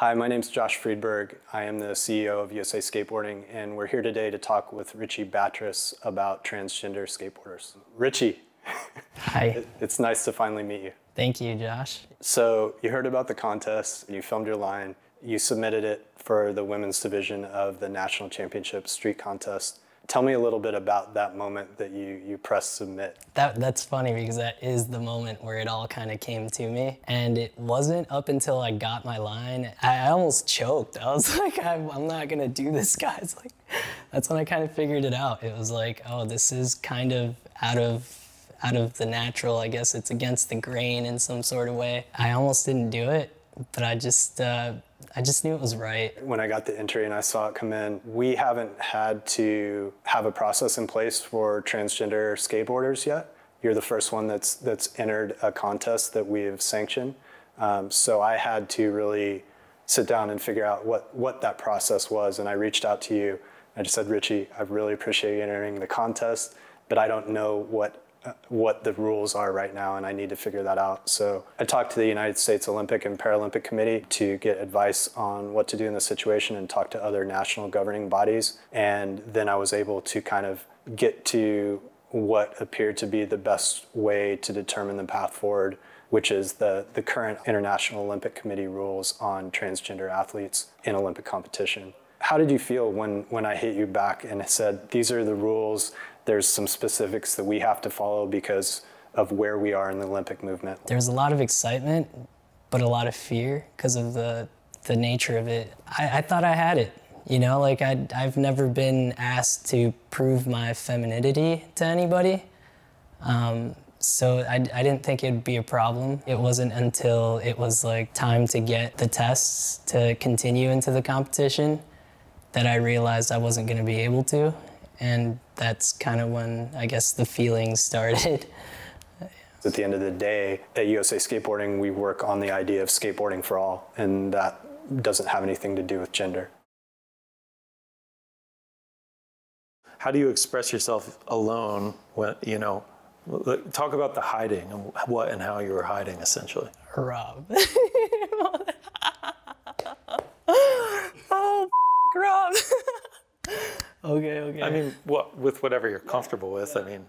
Hi, my name's Josh Friedberg. I am the CEO of USA Skateboarding, and we're here today to talk with Ricci Batres about transgender skateboarders. Ricci. Hi. it's nice to finally meet you. Thank you, Josh. So, you heard about the contest, and you filmed your line, you submitted it for the women's division of the National Championship Street Contest. Tell me a little bit about that moment that you, you pressed submit. That, that's funny because that is the moment where it all kind of came to me. And it wasn't up until I got my line. I almost choked. I was like, I'm, I'm not to do this, guys. Like, that's when I kind of figured it out. It was like, oh, this is kind of out of out of the natural. I guess it's against the grain in some sort of way. I almost didn't do it, but I just uh, I just knew it was right. When I got the entry and I saw it come in, we haven't had to have a process in place for transgender skateboarders yet. You're the first one that's that's entered a contest that we've sanctioned. Um, so I had to really sit down and figure out what what that process was. And I reached out to you. I just said, Ricci, I really appreciate you entering the contest, but I don't know what what the rules are right now, and I need to figure that out. So I talked to the United States Olympic and Paralympic Committee to get advice on what to do in this situation and talk to other national governing bodies. And then I was able to kind of get to what appeared to be the best way to determine the path forward, which is the, the current International Olympic Committee rules on transgender athletes in Olympic competition. How did you feel when, when I hit you back and said, these are the rules, there's some specifics that we have to follow because of where we are in the Olympic movement. There's a lot of excitement, but a lot of fear because of the, the nature of it. I, I thought I had it. You know, like i I've never been asked to prove my femininity to anybody. Um, so I, I didn't think it'd be a problem. It wasn't until it was like time to get the tests to continue into the competition that I realized I wasn't going to be able to and that's kind of when I guess the feelings started. At the end of the day, at USA Skateboarding, we work on the idea of skateboarding for all, and that doesn't have anything to do with gender. How do you express yourself alone when, you know, talk about the hiding and what and how you were hiding essentially. Rob. oh, Rob. Okay, okay. I mean, what with whatever you're comfortable with. I mean,